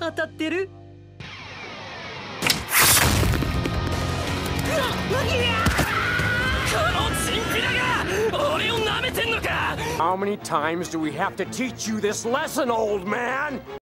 当たってる俺を舐めてんのか How many times do we have to teach you this lesson, old man?